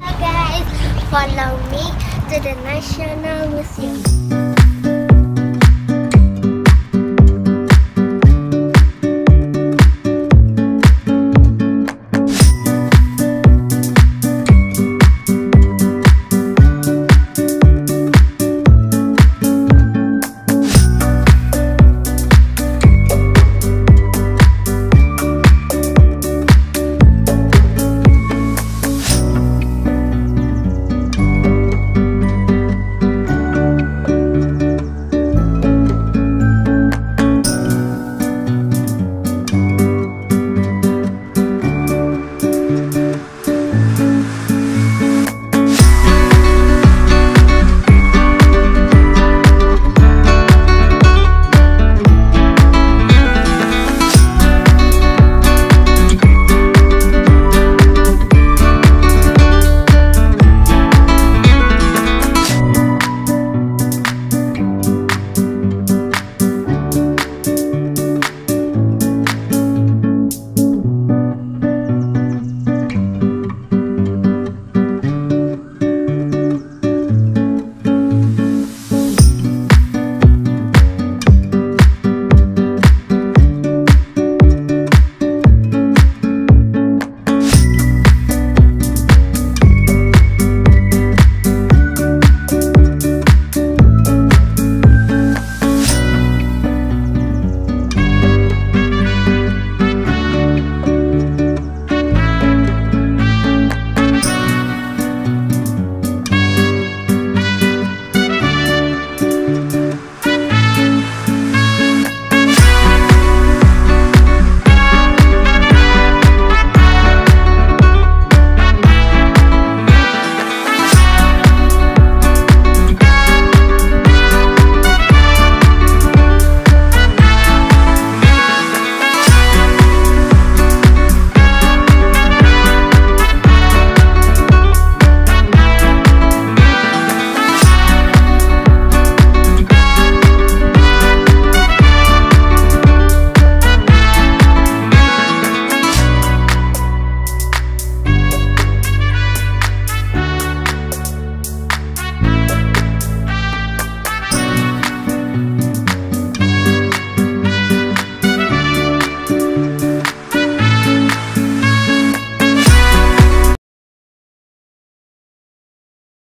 Hi guys, follow me to the National Museum.